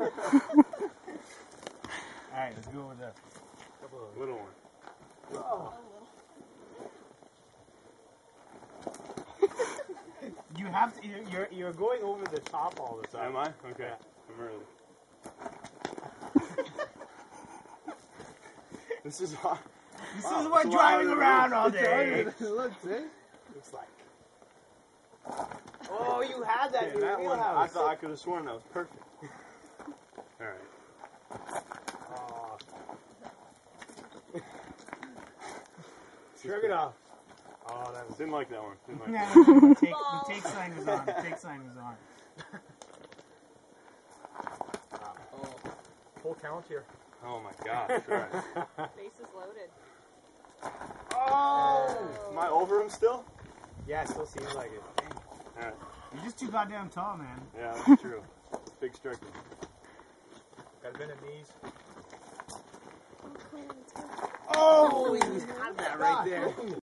Alright, let's go with the Little one. Oh. You have to. You're you're, you're going over the top all the time. Am I? Okay. I'm early. this is hot. This Wow, is what driving around all day Look, see? looks like. Oh, you had that. Okay, in your that one, I thought I could have sworn that was perfect. All right. Oh. Shrug it off. Oh, that was. Didn't like that one. Didn't like that. no, no, the take, the take sign was on. The take sign was on. Full count here. Oh my gosh. All right. Base is loaded. Oh! Am I over him still? Yeah, it still seems like it. All right. You're just too goddamn tall, man. Yeah, that's true. Big striker. Gotta bend the knees. You had that right there.